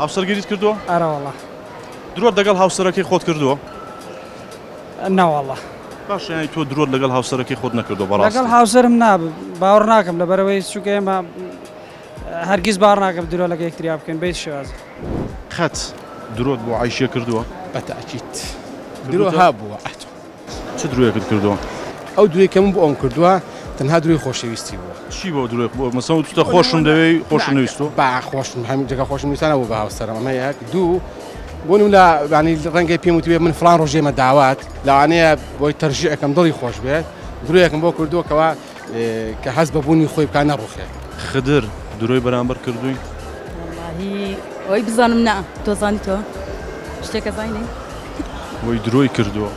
هاوسەرگیریت کردووە؟ ئەراوەڵە درۆ دەگەڵ هاوسەرەکەی خۆت کردووە؟ ناوەڵە باش یانی تۆ درۆت لەگەڵ هاوسەرەکەی خۆت نەکردو بەڕ لەگەڵ هاوسرم ناب باوەڕ ناکەم لە بەرەوەی چووکە ئێمە هەرگیز باڕ ناکەم درۆ لەگە یەکتریا بکەن بیت شێواز خەت درۆت بۆ عیشە کردووە بەتاچیت درۆ هابووە چ درۆیەکت کردووە؟ ئەو دوێکەم بۆ ئەم کردووە تەنها دروی خۆشەویستی بوو چی بۆ درێ مەسە توتە خۆشم دەوێ خۆشم نوویستۆ با خۆشم هەمی جگە خۆشم نووسانە بۆ بە هاوسەرم ئەمە یەک دوو بۆن ولا بانی ڕەنگەی پێم وتوێ من فلان ڕۆژێمە داوات لەوانەیە بۆی تەرژیەکەم دڵی خۆش بێت درۆیەکەم بۆ کردووەکەەوە کە هەست بەبوونی خۆی بکە نەڕوخێ خدر درۆی بەرامبەر کردووی ئەوی بزانم نا تۆزانی تۆ شتێکە زانانی وی درۆی کردووە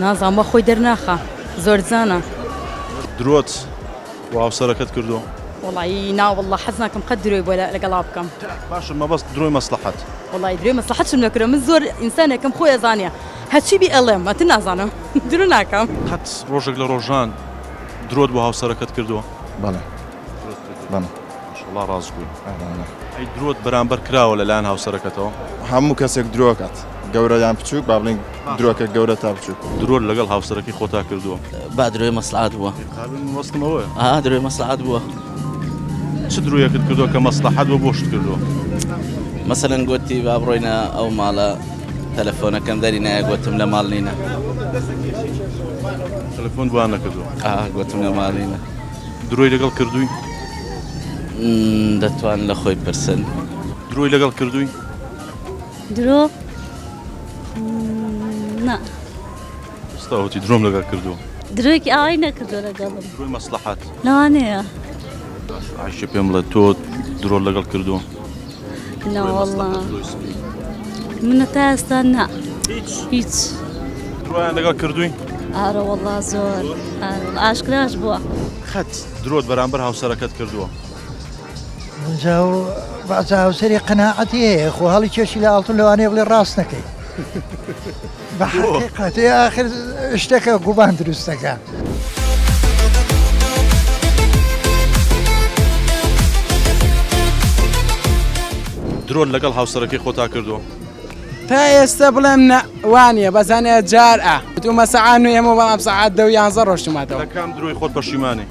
نازان بە خۆی دەرناخە زۆر زانە دروت واو سركت كردو والله ينا والله حزناكم قدروا ولا قلابكم باش ما بس دروي مصلحت والله دروي مصلحت شنو كرو من زور انسان كم خويا زانيا هادشي بي ال ام ما تنازانو دروناكم خط روجك لروجان دروت واو سركت كردو بلا بلا ما شاء الله رازقوي اي دروت برامبر كرا ولا لان هاو سركتو همو كاسك دروكات گەورەیان بچووک با بڵین درۆکە گەورە تا بچووک درۆر لەگەڵ هاوسەرەکەی خۆتا کردووە با درۆی مەسلعات بووە وەستمەوە ئا درۆی مەسلعات بووە چ درۆیەکت کردووە کە مەسلحات بۆ بۆشت کردووە مەسەرەن گوتی با بڕۆینە ئەو ماڵە تەلەفۆنەکەم دەری نایە گوتم لە ماڵ نینە تەلەفۆن دوان نەکردو گوتم لە ماڵ نینە درۆی لەگەڵ کردووی دەتوان لە خۆی پرسن درۆی لەگەڵ کردووی درۆ نا ستاوتی درۆم لەگەڵ کردو درۆکی ئاوای نەکردو لەگەڵم مەسلحات لەوانەیە عیشە پێم لە تۆ درۆ لەگەڵ کردو منە تا ئێستا نا هیچ درۆیان لەگەڵ کردووی ئارەوەڵا زۆر ئاشکراش بووە خەت درۆت بەرامبەر هاوسەرەکەت کردووە باز هاوسری قەنەعەتی هەیە خۆ هەڵی کێشی لە ئاڵتون لەوانەیە بڵێ ڕاست نەکەی بە قەتی آخر شتێکە گوبان دروستەکە. درۆن لەگەڵ هاوسەرەکەی خۆتا کردو. تا ئێستا بڵێم نەوانە بەزانێ جارە تومە سەعان و ئێمە بەڵام سەعات دە و یانزە ڕۆشتماتەوە کام درۆی خۆت بەشیمانی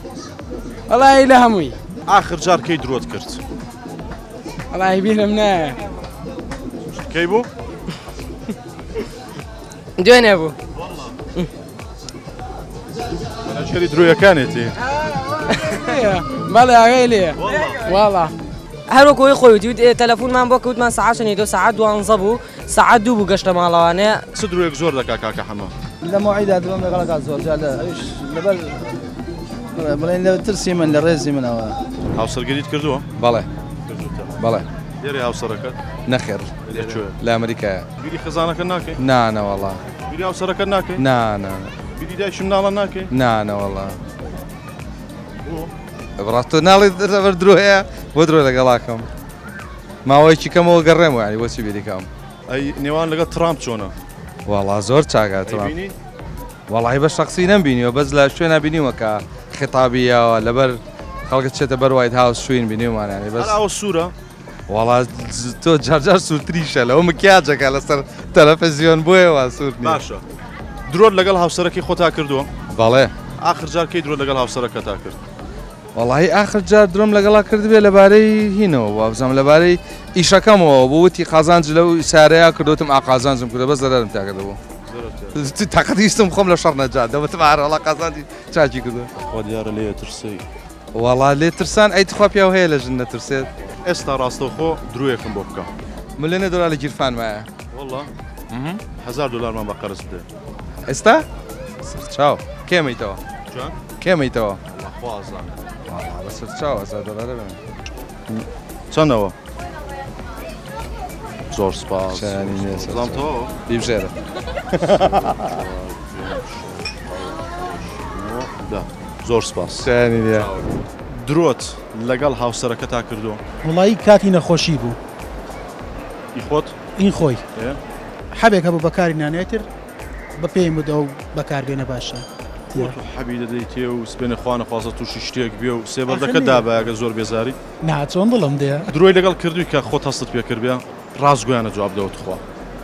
وڵی لە هەمووی آخر جارکەی درۆت کرد وڵی بیرم نایە کەی بوو؟ دوين يا ابو والله انا شريت رؤيا كانتي بلا يا غالية والله هر وەکوی خۆی دوێ تەلەفونمان بۆ کەوتمان سعاشنی دو سعات دوانزە بوو سعات دوو بوو گەشتە ماڵەوانەیە سدرێک زۆر دەکا کاکە حەمە لە ماعیدا دوم لەگەڵەکە زۆر لەبەر بڵێن لە ترسی من لە ڕێزی منەوە هاوسەرگەریت کردووە بەڵێ بەڵێ دێری هاوسەرەکەت نەخێر لە ئەمریکایە بیری خزانەکە ناکەی نانەوەڵا بیری ئەوسەرەکە ناکەی نانە بیری دای شناڵە ناکەی نانەوەڵا ڕاستۆ ناڵی دەبەر درۆەیە بۆ درۆ لەگەڵاکەم ماوەیکی کەمەوە گەڕێم وانی بۆچی بیریکەم ئەی نێوان لەگە ترام چۆنە وڵا زۆر چاگاتڕام وڵی بە شخصی نمبینیەوە بەس لە شوێنە بینیوەکە خێتابیەوە لەبەر خەڵکە چێتە بەر وایت هاوس شوین بینیومانانی بەس ئەو سوورە وڵا تۆ جارجار سووتریشە لەەوەمە کیاجەکە لەسەر تەلەفەزیۆن بۆیەوە سوور باشە درۆت لەگەڵ هاوسەرەکەی خۆتا کردووە بەڵێ آخر جارکەی درۆ لەگەڵ هاوسەرەکە تا کرد وڵی آخر جار درۆم لەگەڵا کردبێ لەبارەی هینەوە وابزانام لەبارەی ئیشەکەمەوە بۆ وتی قازانج لەو سارەیە کردوتم ئاقازانجم کردە بە زەرم تاکردەوە تاقەتیستم خۆم لە شەڕ نەجا دەبتم ئارەڵا قازانی چاکی کردو خۆ دیارە لێ ترسی وڵا لێ ترسان ئەیتخوا پیا هەیە لە ژن نەترسێت. است راست خو دروی خم بکم ملیون دلاری گرفتن ما؟ والا هزار دلار من با کارس ده است؟ چاو کیم ای تو؟ چه؟ کیم ای تو؟ خوازم بسیار چاو هزار دلار دارم چند او؟ زور سپاس سلام تو؟ دیپ زیر Zor spas. Seni diye. Sağ درۆت لەگەڵ هاوسەرەکە تا کردو وڵایی کاتی نەخۆشی بوو خۆت این خۆی حەبێکە بوو بەکاری نانێتتر بە پێی مدە و بەکاربێنە باشە حەبی دەدەیتێ و سپێنە خوانە خوازە تووشی شتێک بێ و سێبەردەکە دابایگە زۆر بێزاری ناچۆن دڵم دێ دروی لەگەڵ کردووی کە خۆت هەستت پێکردبێ ڕازگویانە جواب دەوت خوا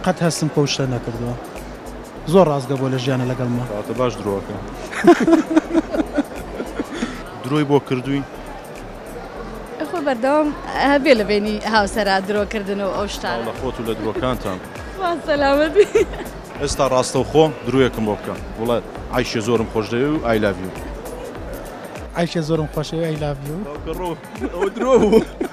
قەت هەستم پۆشتە نەکردووە زۆر ڕازگە بۆ لە ژیانە لەگەڵمە باش درۆکە. درۆی بۆ کردوین خۆ بەردەوام هەبێ لە بینی هاوسەرا درۆکردن و ئەو شتان لە خۆت و لە درۆکانتان سەلامەتی ئێستا ڕاستە و خۆم درۆیەکم بۆ بکەم وڵە عیشە زۆرم خۆش دەوێ و ئایلاوی عیشە زۆرم خۆشەوە ئەیلاوی درۆ